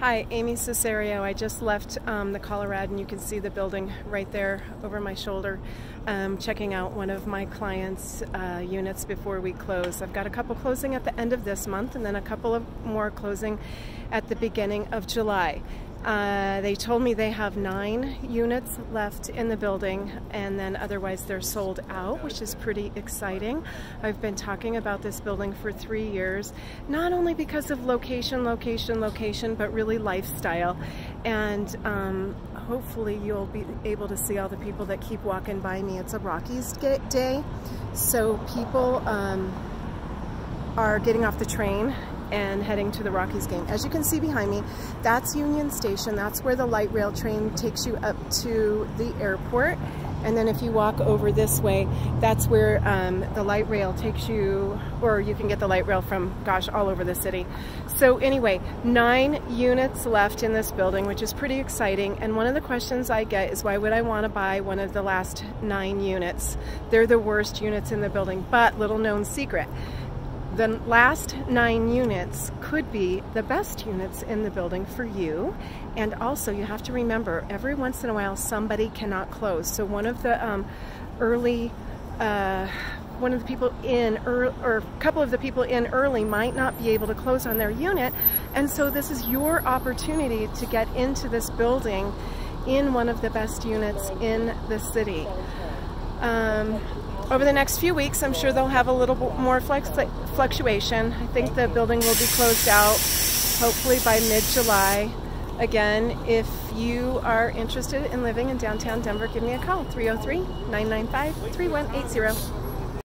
Hi, Amy Cesario. I just left um, the Coloradan, and you can see the building right there over my shoulder. Um, checking out one of my clients' uh, units before we close. I've got a couple closing at the end of this month, and then a couple of more closing at the beginning of July. Uh, they told me they have nine units left in the building and then otherwise they're sold out, which is pretty exciting. I've been talking about this building for three years, not only because of location, location, location, but really lifestyle. And um, hopefully you'll be able to see all the people that keep walking by me. It's a Rockies day, so people um, are getting off the train and heading to the Rockies game. As you can see behind me, that's Union Station. That's where the light rail train takes you up to the airport. And then if you walk over this way, that's where um, the light rail takes you, or you can get the light rail from, gosh, all over the city. So anyway, nine units left in this building, which is pretty exciting. And one of the questions I get is why would I want to buy one of the last nine units? They're the worst units in the building, but little known secret the last nine units could be the best units in the building for you. And also you have to remember, every once in a while somebody cannot close. So one of the um, early, uh, one of the people in, early, or a couple of the people in early might not be able to close on their unit. And so this is your opportunity to get into this building in one of the best units in the city. Um, over the next few weeks, I'm sure they'll have a little more flex fluctuation. I think the building will be closed out hopefully by mid-July. Again, if you are interested in living in downtown Denver, give me a call, 303-995-3180.